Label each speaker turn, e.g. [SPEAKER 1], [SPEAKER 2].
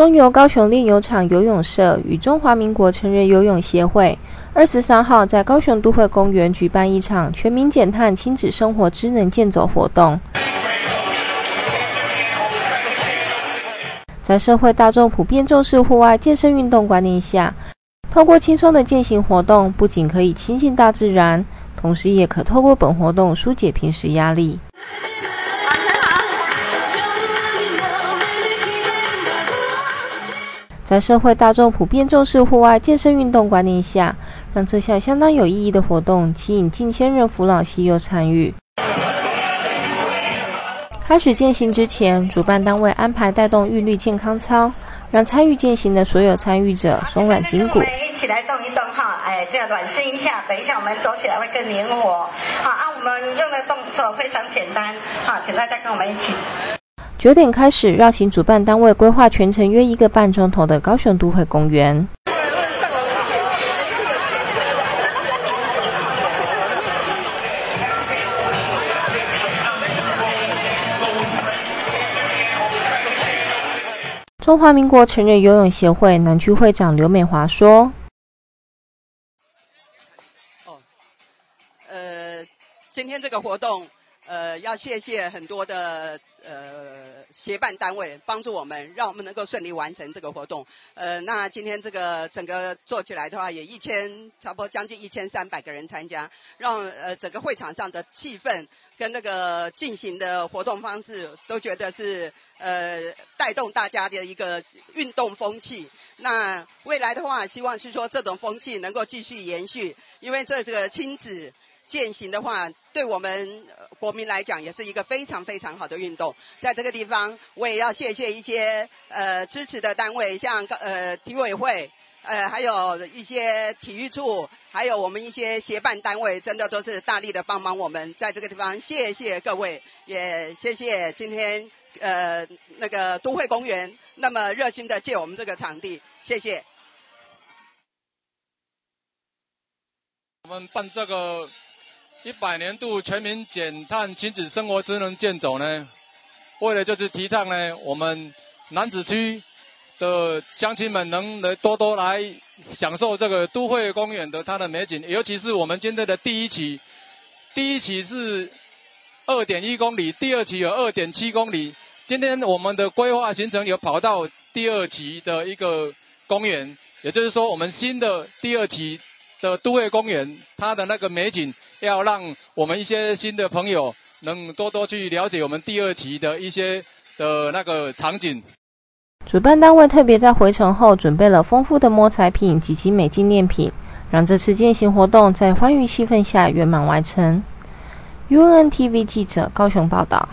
[SPEAKER 1] 中油高雄炼油厂游泳社与中华民国成人游泳协会二十三号在高雄都会公园举办一场全民减碳亲子生活智能健走活动。在社会大众普遍重视户外健身运动观念下，透过轻松的健行活动，不仅可以亲近大自然，同时也可透过本活动疏解平时压力。在社会大众普遍重视户外健身运动观念下，让这项相当有意义的活动吸引近千人扶老携幼参与。开始践行之前，主办单位安排带动韵律健康操，让参与践行的所有参与者松软筋骨。
[SPEAKER 2] 一起来动一动哈，哎，这样暖身一下，等一下我们走起来会更灵活。好啊，我们用的动作非常简单，好，请大家跟我们一起。
[SPEAKER 1] 九点开始绕行主办单位规划全程约一个半钟头的高雄都会公园。中华民国成人游泳协会南区会长刘美华说：“
[SPEAKER 3] 哦，呃，今天这个活动，呃，要谢谢很多的。”呃，协办单位帮助我们，让我们能够顺利完成这个活动。呃，那今天这个整个做起来的话，也一千，差不多将近一千三百个人参加，让呃整个会场上的气氛跟那个进行的活动方式，都觉得是呃带动大家的一个运动风气。那未来的话，希望是说这种风气能够继续延续，因为这这个亲子。践行的话，对我们国民来讲也是一个非常非常好的运动。在这个地方，我也要谢谢一些呃支持的单位，像呃体委会，呃还有一些体育处，还有我们一些协办单位，真的都是大力的帮忙我们。在这个地方，谢谢各位，也谢谢今天呃那个都会公园那么热心的借我们这个场地，谢谢。
[SPEAKER 4] 我们办这个。一百年度全民减碳亲子生活智能健走呢，为了就是提倡呢，我们南子区的乡亲们能来多多来享受这个都会公园的它的美景，尤其是我们今天的第一期，第一期是二点一公里，第二期有二点七公里。今天我们的规划行程有跑到第二期的一个公园，也就是说，我们新的第二期的都会公园，它的那个美景。要让我们一些新的朋友能多多去了解我们第二期的一些的那个场景。
[SPEAKER 1] 主办单位特别在回程后准备了丰富的摸彩品及精美纪念品，让这次践行活动在欢愉气氛下圆满完成。UNTV 记者高雄报道。